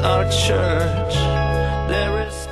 our church. There is